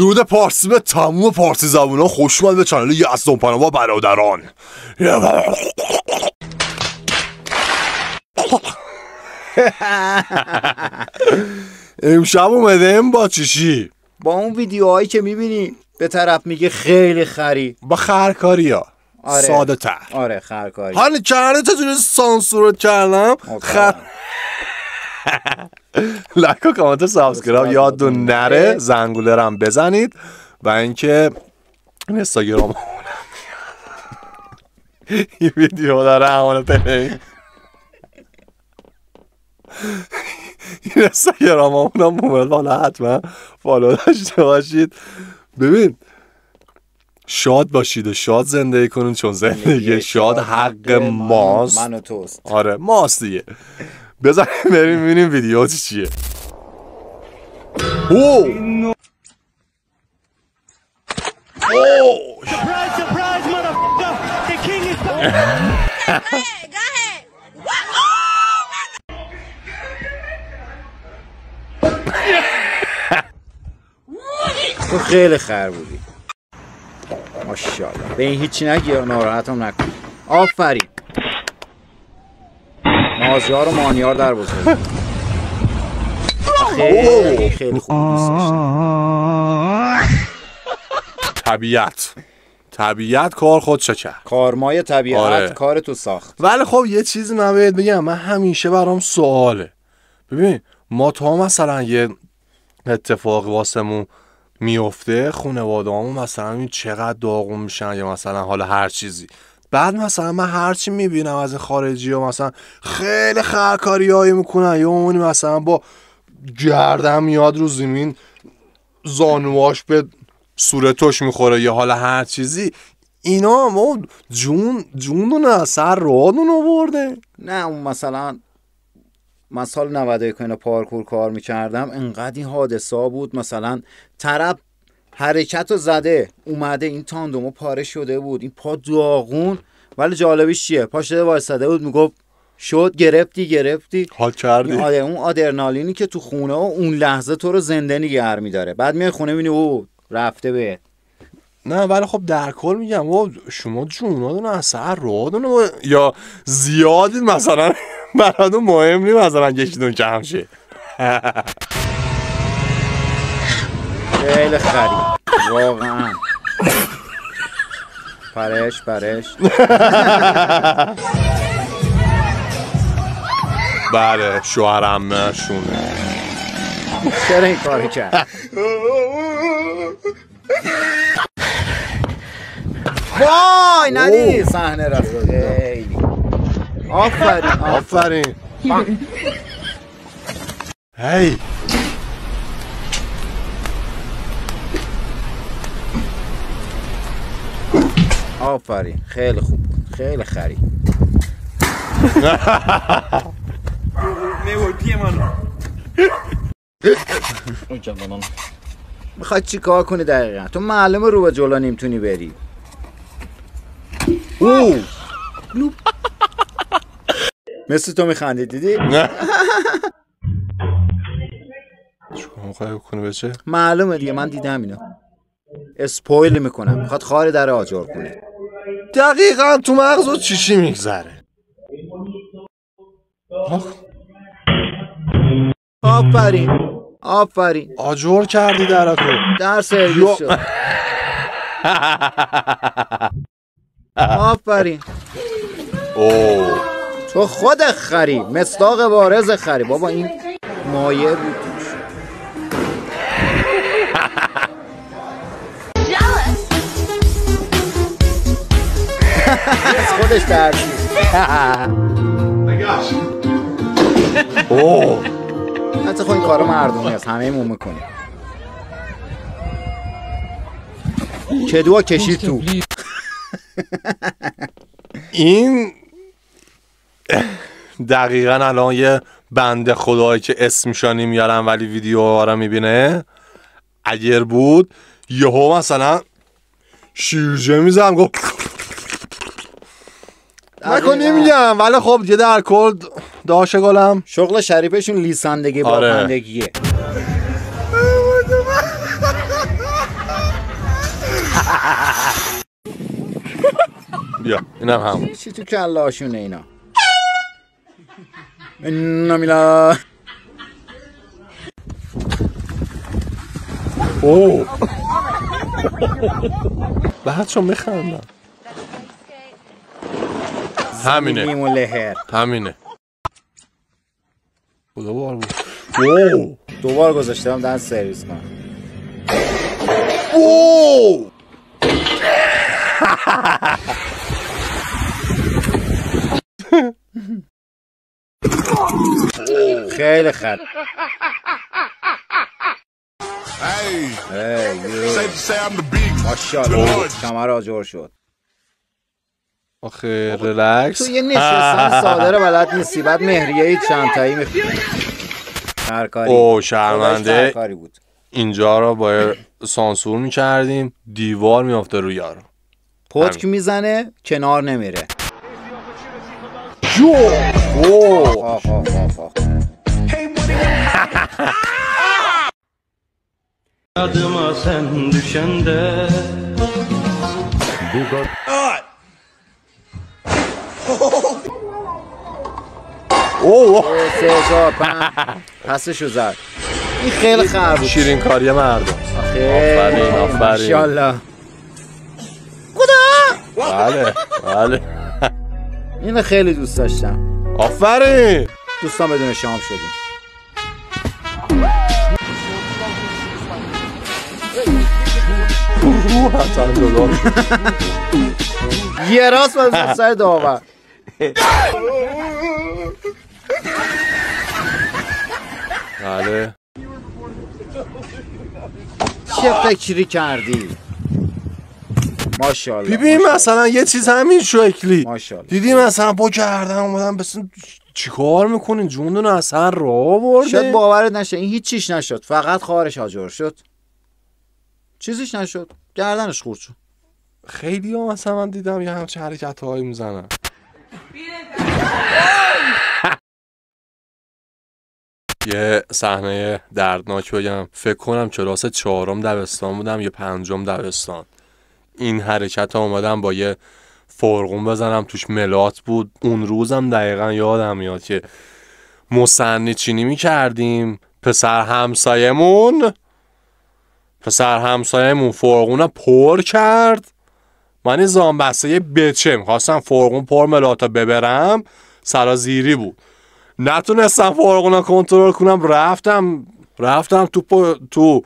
درود پارسی به تموم پارسی زبون ها خوش به چنل یزدان پناه برادران. امشب اومدیم با چیشی با اون ویدیوهایی که می‌بینی به طرف میگه خیلی خری. با خرکاری ها آره. ساده تر آره خرکاری. حالا کرده چجوری سانسورت کردم؟ خر لایک و کامنت و سابسکرایب یادتون نره زنگوله رو هم بزنید و اینکه این اینستاگرام این ویدیو داره امانت این این اینستاگرام همون هم حالا حتما فالو داشته باشید. ببین شاد باشید و شاد زندگی کنید چون زندگی شاد حق ماست. من و توست. آره ماست دیگه. بذاریم بریم ببینیم ویدیو چیه. back! تو خیلی خر بودی. ماشاءالله. به این هیچی نگی ناراحتم نکن. آفرین. مازیار و مانیار در بزرگ خیلی خیلی خوب. طبیعت. طبیعت کار خود کرد؟ کارمای طبیعت آره. کار تو ساخت. ولی خب یه چیزی من بهت بگم من همیشه برام سواله. ببین ما تا مثلا یه اتفاق واسمون میفته خانواده همون مثلا این چقدر داغون میشن یا مثلا حالا هر چیزی. بعد مثلا من هرچی می‌بینم از این خارجی ها مثلا خیلی خرکاری هایی می‌کنن یا اونی مثلا با گردن میاد رو زمین زانواش به صورتش می‌خوره یا حالا هر چیزی. اینا ما جون جون سر رادون آورده. نه اون مثلا من سال 91 که اینا پارکور کار می‌کردم انقدر این حادثه بود مثلا طرف حرکت رو زده. اومده این تاندومو پاره شده بود. این پا داغون. ولی جالبیش چیه؟ پا شده وایساده بود می‌گفت شد گرفتی گرفتی. حال کردی؟ آده اون آدرنالینی که تو خونه و اون لحظه تو رو زنده نگه میداره. بعد میای خونه می‌بینی او رفته به. نه ولی خب در کل میگم و شما جونادون از سر رادون یا زیادی مثلا براتون مهم نیم مثلا یکیتون کم شه. خیلی خری. واقعا. پرش پرش. بله شوهرم شونه چرا این کاری کرد؟ وای ندی صحنه رفت. خیلی. آفرین آفرین. هی. آفرین. خیلی خوب بود. خیلی خری. می‌خواد چی کار کنی دقیقا؟ تو معلومه رو به جلو نمی‌تونی بری. او مثل تو میخندی دیدی؟ چیکار می‌خوای بکنی بچه معلومه دیگه من دیدم اینو. اسپویل می‌کنم. می‌خواد خار در آجر کنه. دقیقا تو مغزو چیشی میگذره. آفرین. آفرین. آجور کردی دراتو در سرویس شد. آفرین. اوه تو خود خری. مصداق بارز خری. بابا این مایه بود از خودش ترسید اوه. حتی خب این کارا مردمی هست همه ایمون می‌کنیم. کدوا کشید تو. این دقیقا الان یه بنده خدایی که اسمشانی میارن ولی ویدیو رو می‌بینه. اگر بود یهو مثلا شیرجه میزن گفت نکن نمیگم. ولی خب یه در کل داشه گلم. شغل شریفشون لیساندگی آره. بافندگیه بیا اینم همون چی تو کلاشونه اینا؟ نمیلا اوه. بچه میخندم همینه. نیم و لهر. همینه. خدا بار بود. اوه. دوبار گذاشتم در سرویس کنم. اوه. خیلی خد Hey, ای یو. safe to say I'm the big. ماشاءالله. کمر آجر شد. آخه ریلکس تو یه نشستن ساده رو بلد نیستی بعد مهریه چند تایی میخ ترکاری اوه شرمنده. بود. اینجا رو باید سانسور می‌کردیم دیوار میافته رو یارو پتک می‌زنه کنار نمیره. جو sen düşende اوه سه پنج پسشو زد. این خیلی خر بود. شیرین کاری مردم آفرین، آفرین. ماشاءالله. بله بله. اینو خیلی دوست داشتم. آفرین. دوستان بدون شام شدیم. یه راست باز سر داور. بله. چه فکری کردی؟ ماشاءالله ببین مثلا یه چیز همین شکلی ماشاءالله. دیدی مثلا با گردن اومدن بس چیکار می‌کنین جوندون اصلا را برده شاید باورت نشه این هیچ چیش نشد. فقط خارش آجر شد. چیزیش نشد. گردنش خورد شد. خیلی ها مثلا من دیدم یه همچه حرکت هایی می‌زنن. یه صحنه دردناک بگم. فکر کنم کلاس چهارم دبستان بودم یا پنجم دبستان. این حرکت ها اومدم با یه فرقون بزنم توش ملات بود. اون روزم دقیقا یادم میاد که مصنی چینی می‌کردیم. پسر همسایمون پسر همسایمون فرقون پر کرد. من یه بچه می‌خواستم فرقون پر ملاتا ببرم سرازیری بود. نتونستم فرقون کنترل کنم رفتم رفتم تو پا- تو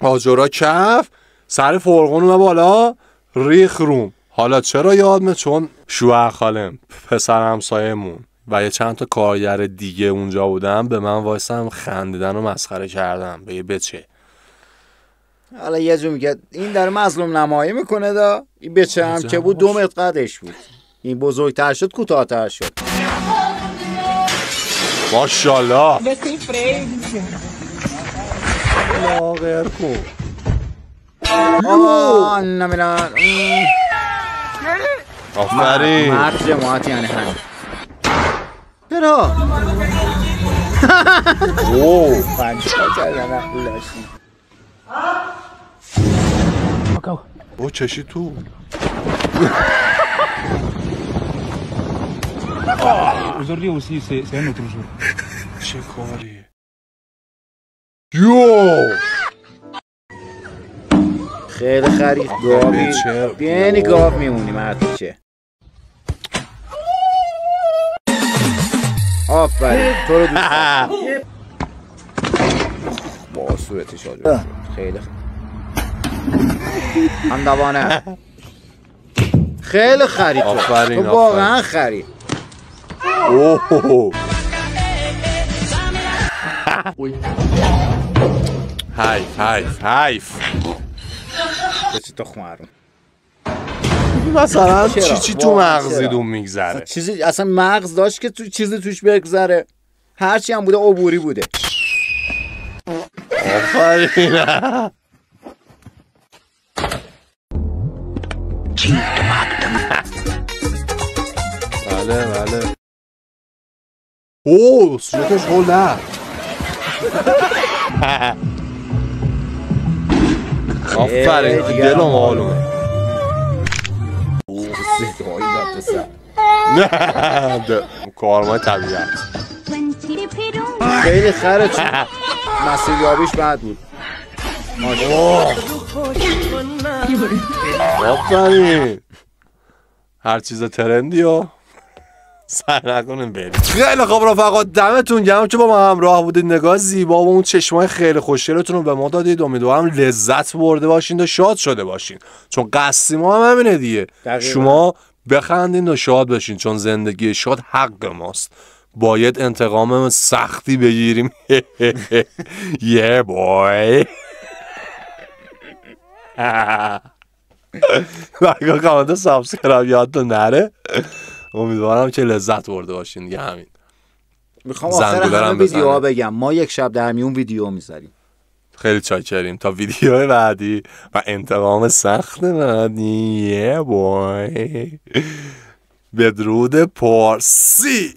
آجرا کف سر فرقون رو بالا ریخ روم. حالا چرا یادمه چون شوهر خالم پسر همسایمون و یه چند تا کارگر دیگه اونجا بودم به من وایسم خندیدن و مسخره کردم به یه بچه. حالا یه جو میگه این در مظلوم نمایی می‌کنه دا. این بچه هم که بود دو متر قدش بود. این بزرگتر شد کوتاهتر شد. ماشاءالله. لاغر کن آه نمیدن آفرین. مرد جماعت یعنی همین. چرا؟ اوه. پنج کردن او چشی تو Aujourd'hui aussi, c'est c'est un autre jour. چه کاری یو خیلی خرید گاوی. بینی گاو میمونی مرد چه آفرین تو رو دوست دارم. با صورتش شد. خیلی همدوانه خیلی خرید تو. آفرین، تو واقعا خرید. اوه. حیف حیف حیف. تخم حروم. مثلا؟ چی چی تو واقعا مغزی چرا؟ دون میگذره؟ چیزی اصلا مغز داشت که تو چیزی توش بگذره. هرچی هم بوده عبوری بوده. آفرین. سیر مقدم بله. بله اوه صورتش هول نه آفرین. دلم آلومه اوه صدایی در پسر نه کارمای طبیعت خیلی خره مسیریابیش بد بود. آفرین هر چیز ترندی و سر نکنیم بریم. خیلی خوب رفقا دمتون گرم که با ما همراه بودید. نگاه زیبا و اون چشمای خیلی خوشگلتون رو به ما دادید. امیدوارم لذت برده باشین و شاد شده باشین. چون قصد ما هم همینه دیگه. دقیقاً. شما بخندین و شاد باشین چون زندگی شاد حق ماست. باید انتقام سختی بگیریم. یه bye. بگو کامنت subscribe یادتون نره؟ امیدوارم که لذت برده باشین دیگه همین. می‌خوام آخر همه هم ویدیوها. بگم. ما یک شب در میون ویدیو می‌ذاریم. خیلی چاکریم. تا ویدیو بعدی و انتقام سخت بعدی یه بای بدرود پارسی.